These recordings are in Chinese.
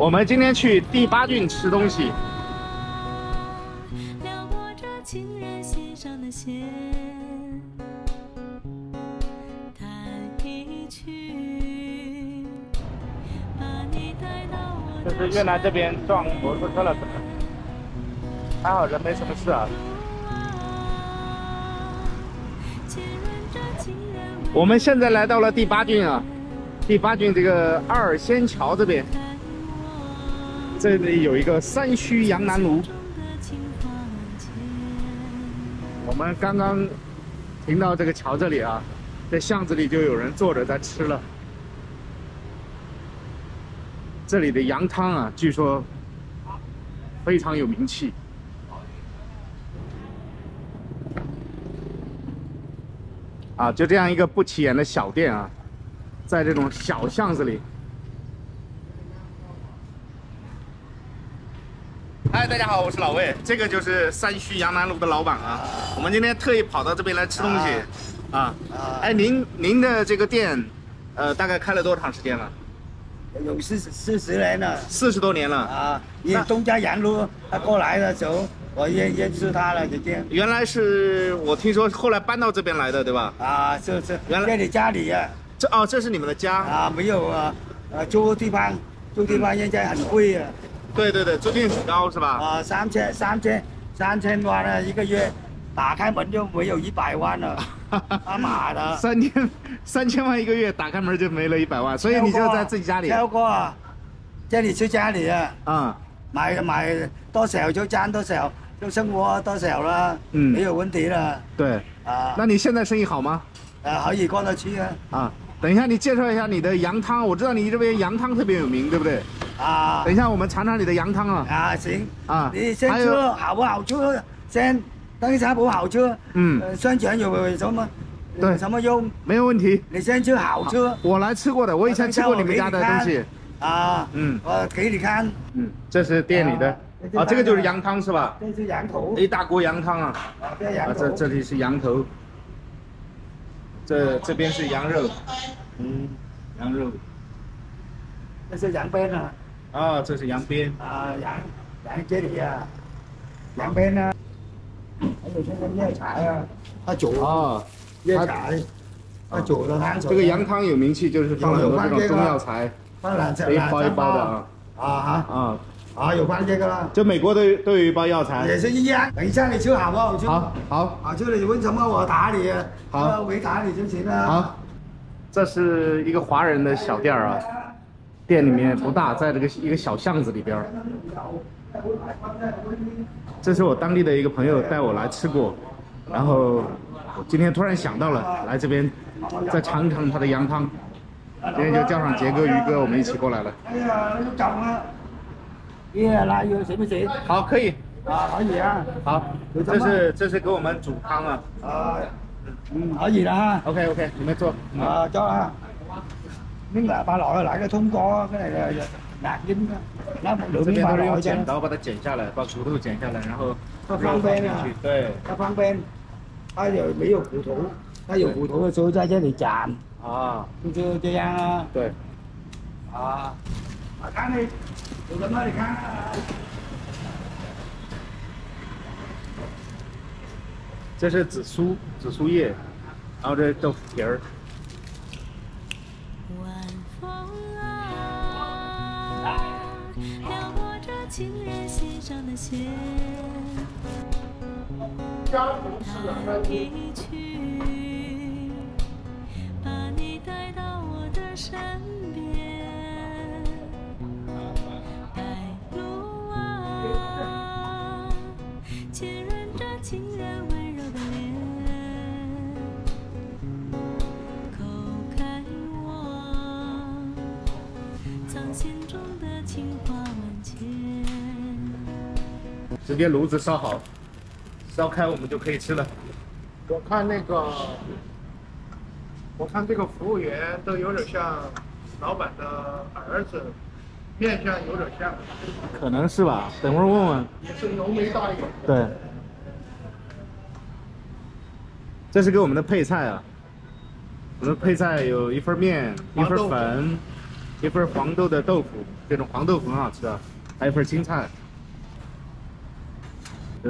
我们今天去第八郡吃东西。撩拨着情人心上的弦，弹一曲，把你带到我的这是越南这边撞摩托车了，可能。还好人没什么事啊。我们现在来到了第八郡啊，第八郡这个二仙桥这边，这里有一个三须羊腩炉。我们刚刚停到这个桥这里啊，在巷子里就有人坐着在吃了。这里的羊汤啊，据说非常有名气。啊，就这样一个不起眼的小店啊，在这种小巷子里。大家好，我是老魏，这个就是三区杨南路的老板啊。我们今天特意跑到这边来吃东西啊。哎，您您的这个店，呃，大概开了多长时间了？有四十四十年了四十多年了。啊！因那为东家杨路他过来的时候，我认认识他了，已经原来是我听说后来搬到这边来的，对吧？啊，是是，原来在你家里啊这哦，这是你们的家？啊，没有啊，呃，租地方，租地方现在很贵啊，对对对，租金很高是吧？啊，三千三千三千万了一个月，打开门就没有一百万了，他妈的！三千三千万一个月，打开门就没了一百万，所以你就在自己家里超过啊，在你去家里啊，啊、买买多少就赚多少，就生活多少了，嗯没有问题了对，啊。那你现在生意好吗？啊，可以过得去啊。啊，等一下你介绍一下你的羊汤，我知道你这边羊汤特别有名，对不对？啊。等一下我们尝尝你的羊汤啊。啊，行。啊。你先吃好不好吃？先等一下不好吃，嗯。呃，宣传有什么？对。有什么用？没有问题。你先吃好吃。我来吃过的，我以前吃过你们家的东西。啊。嗯。我给你看，嗯，这是店里的。啊啊，这个就是羊汤是吧？这是羊头。一大锅羊汤啊，啊，这啊羊，头。这这里是羊头，这这边是羊肉，嗯，羊肉。这是羊鞭啊，啊，这是羊鞭，啊，羊羊这里啊，羊鞭啊，还有这个叶菜啊，它煮啊，叶菜，它煮的汤这个羊汤有名气，就是放很多这种中药材，放两这一包一包的啊啊哈啊，啊，有放这个了，就美国都有都有一包药材也材。是一样。等一下你吃好不好吃？好，好，好吃了你问什么我打你，好呃回答你就行了。好，这是一个华人的小店儿啊，店里面不大，在这个一个小巷子里边儿。这是我当地的一个朋友带我来吃过，然后我今天突然想到了，来这边再尝一尝他的羊汤。今天就叫上杰哥、于哥，我们一起过来了。哎呀，那个狗啊，耶，辣油行不行？好，可以，啊，可以啊，好，这是这是给我们煮汤啊。啊，嗯，可以啦 OK OK，你们坐。哈，啊，cho à. Miếng là ba loại lại cái thông co cái này là nạc dính á. nó một 这边 miếng 都 ba 是用 loại 剪刀把它剪下来，把骨头剪下来，然后方便啊去。对，它方便，它有没有骨头？它有骨头的时候在这里斩，啊，就是这样啊。对。啊，看你有什么你看啊。这是紫苏，紫苏叶，然后这豆腐皮儿。撩拨着情人心上的弦，弹一曲，把你带到我的身边。直接炉子烧好，烧开我们就可以吃了。我看那个，我看这个服务员都有点像老板的儿子，面相有点像，可能是吧，等会儿问问。也是浓眉大眼。对，这是给我们的配菜啊。我们的配菜有一份面，一份粉，一份黄豆的豆腐，这种黄豆腐很好吃啊，还有一份青菜。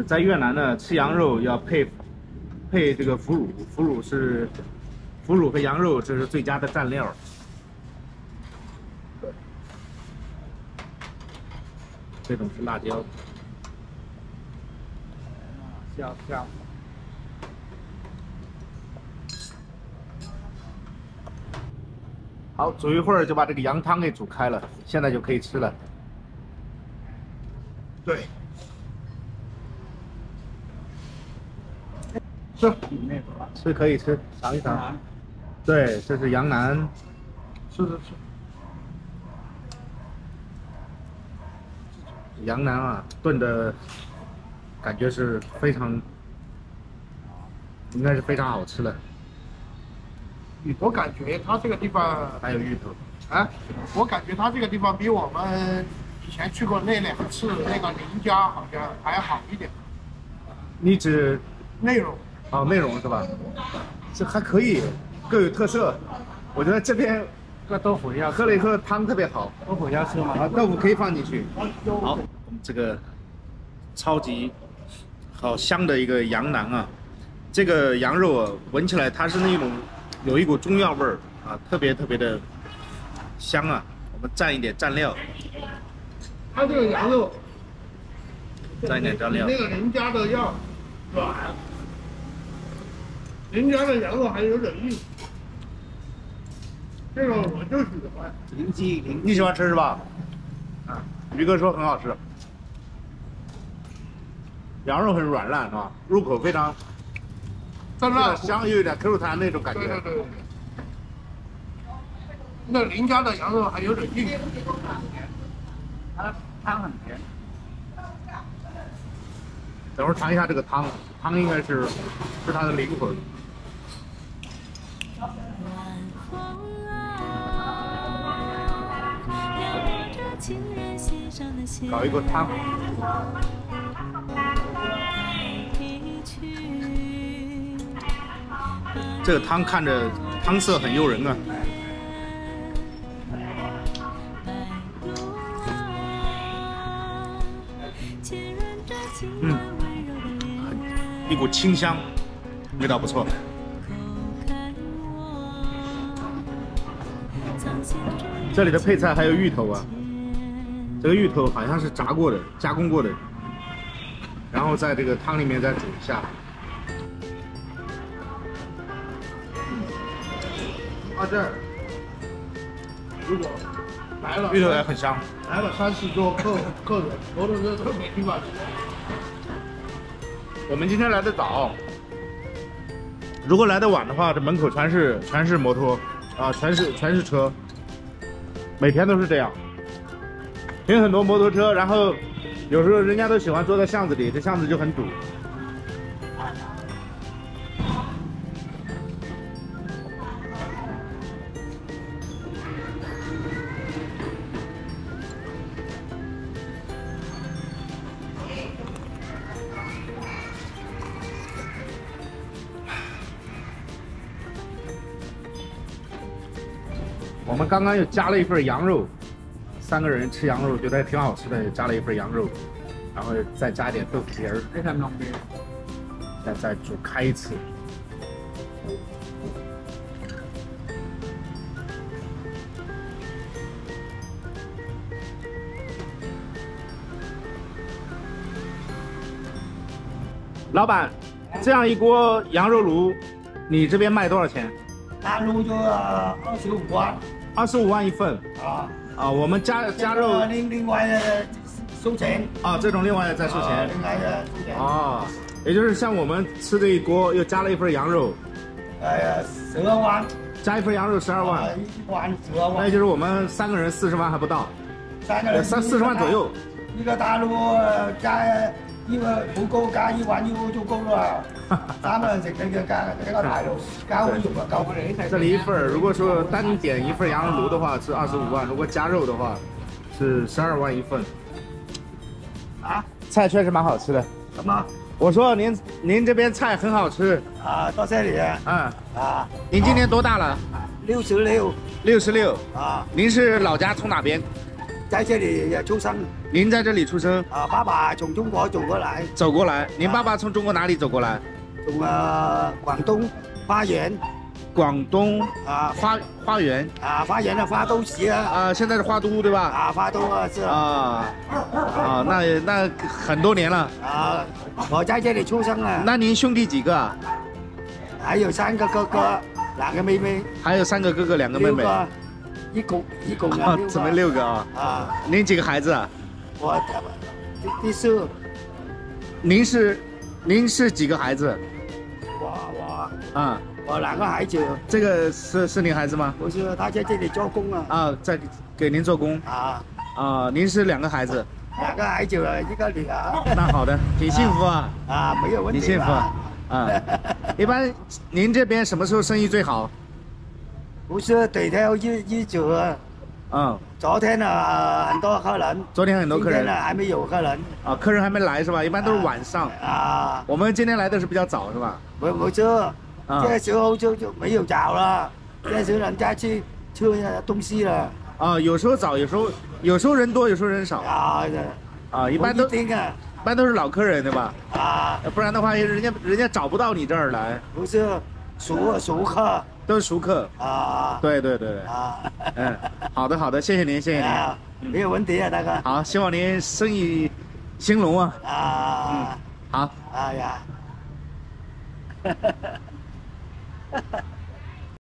在越南呢，吃羊肉要配配这个腐乳，腐乳是腐乳和羊肉，这是最佳的蘸料。这种是辣椒，香香。好，煮一会儿就把这个羊汤给煮开了，现在就可以吃了。对，吃吃可以吃，尝一尝。对，这是羊腩，吃吃吃，羊腩啊，炖的感觉是非常，应该是非常好吃的。我感觉它这个地方，还有芋头，啊，我感觉它这个地方比我们以前去过那两次那个林家好像还好一点，你指内容。哦内容是吧？这还可以，各有特色。我觉得这边喝豆腐要喝了以后汤特别好，豆腐要吃吗？啊，豆腐可以放进去。好，我们这个超级好香的一个羊腩啊，这个羊肉啊，闻起来它是那种有一股中药味儿啊，特别特别的香啊。我们蘸一点蘸料，它这个羊肉蘸一点蘸料那。个林家的要软，林家的羊肉还有点硬，这个我就喜欢。邻居邻你喜欢吃是吧？啊，于哥说很好吃，羊肉很软烂是吧？入口非常但那香，又有点 Q 弹那种感觉。对对对。那林家的羊肉还有点硬，它汤很甜。等会儿尝一下这个汤，汤应该是是它的灵魂。搞一个汤，这个汤看着汤色很诱人啊。嗯，一股清香，味道不错。这里的配菜还有芋头啊，这个芋头好像是炸过的、加工过的，然后在这个汤里面再煮一下。啊这儿，如果来了芋头也很香。来了三四桌客客人，摩托车都没地方停。我们今天来的早，如果来的晚的话，这门口全是全是摩托，啊，全是全是车，每天都是这样，停很多摩托车，然后有时候人家都喜欢坐在巷子里，这巷子就很堵。我们刚刚又加了一份羊肉，三个人吃羊肉觉得还挺好吃的，也加了一份羊肉，然后再加一点豆腐皮儿，再再煮开一次。老板，这样一锅羊肉炉，你这边卖多少钱？大陆就二十五万二十五万一份。啊，啊！我们加加肉。另另外的收钱。啊，这种另外再收啊钱另外的收钱。啊，也就是像我们吃这一锅又加了一份羊肉，哎呀，十二万，加一份羊肉十二万。啊，一万十二万。那也，就是我们三个人四十万还不到，三个人三四十万左右。一个大陆呃加一个不够加一万六就够了，咱们这个这个这个这里一份儿，如果说单点一份羊肉炉的话是二十五万，如果加肉的话是十二万一份。啊？菜确实蛮好吃的。什么我说您您这边菜很好吃，啊？多谢你嗯，啊！您今年多大了？六十六六十六。啊，您是老家从哪边？在这里出生您在这里出生，啊，爸爸从中国走过来，走过来。您爸爸从中国哪里走过来？从呃广东花园广东啊花花园啊花园的花都市啊啊，现在是花都对吧？啊花都啊是啊啊啊，那那很多年了。啊，我在这里出生了，那您兄弟几个啊？还有三个哥哥，两个妹妹，还有三个哥哥，两个妹妹。一共一共啊怎么六个啊？啊？您几个孩子啊？我第第四，您是您是几个孩子？我我啊，我两个孩子，这个是是您孩子吗？不是他在这里做工啊啊，在给您做工啊，啊。您是两个孩子，两个孩子一个女儿那好的，挺幸福啊。啊，没有问题挺幸福啊？啊，一般您这边什么时候生意最好？不是对头一一组啊，嗯，昨天呢、呃很多客人，昨天很多客人。今天呢还没有客人。啊，客人还没来是吧？一般都是晚上。啊，我们今天来的是比较早是吧？不不是，啊这时候就就没有早了，这时候人家去吃东西了啊，有时候早，有时候有时候人多，有时候人少。啊，啊。一般都一不一般都是老客人对吧？啊，不然的话，人家人家找不到你这儿来，不是熟熟客都是熟客。啊对对对对，啊，嗯，好的好的，谢谢您谢谢您。啊，没有问题啊，大哥好，希望您生意兴隆啊。啊，好。哎呀。